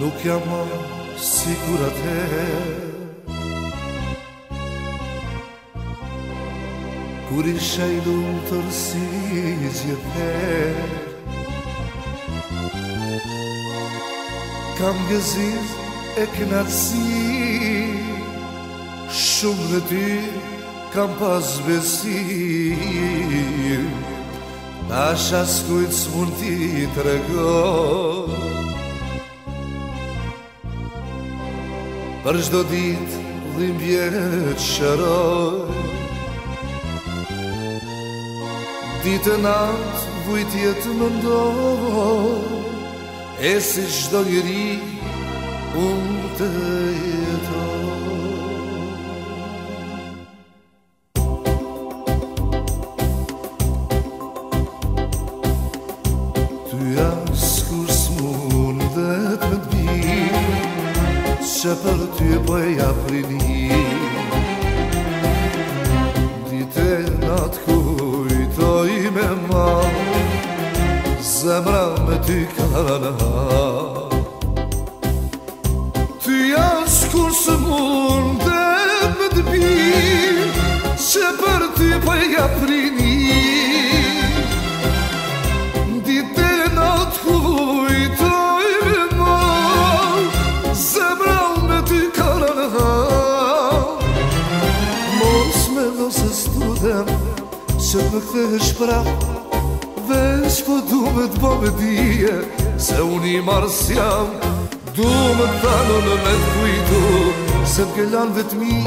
Nuk jam a sigur atë Kur ishe i lumë tërsi gjëper Kam gëzit e knatësi Shumë në ty kam pas besim Nash as kujtës ti të regoj Për gjdo dit dhimbje të shëroj Ditë e natë vujtje të më ndoj E si gjdo njëri unë të jetoj që për ty përja po përinit Dite në të kujtoj me ma Zemra me ty ka rana Ty jashtë kur së mund Nëse të më këthesh pra Vesh po du me të bo me dije Se unë i marës jam Du me të tanu në me të kujtu Se më këllan vetëmi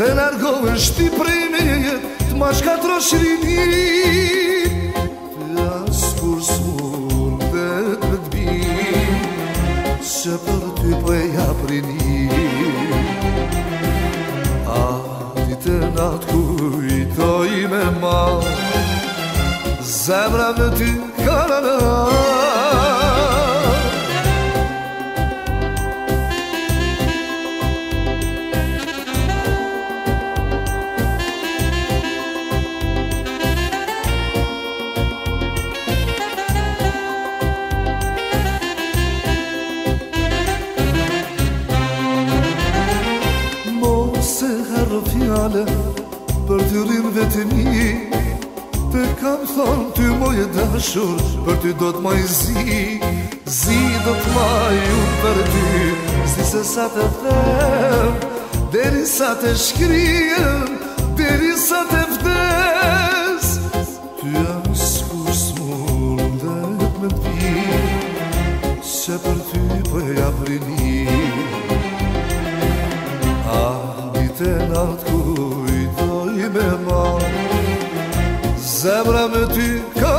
Të nërgohën shti prej me jetë Të ma shkatro shrini Të jasë kur s'mun dhe të të bim Se për ty për po ja prini A ti të natë kuj ime ma Zemrem ti karana Mo zemi Të kam thonë ty moj e dashur Për ty do të maj zi Zi do të maj u për ty Si se sa të them Deri sa të shkryem Deri sa të vdes Ty jam s'kus mundet me t'pi Se për ty për po e aprini A bitë në atë kur zemra me ty ka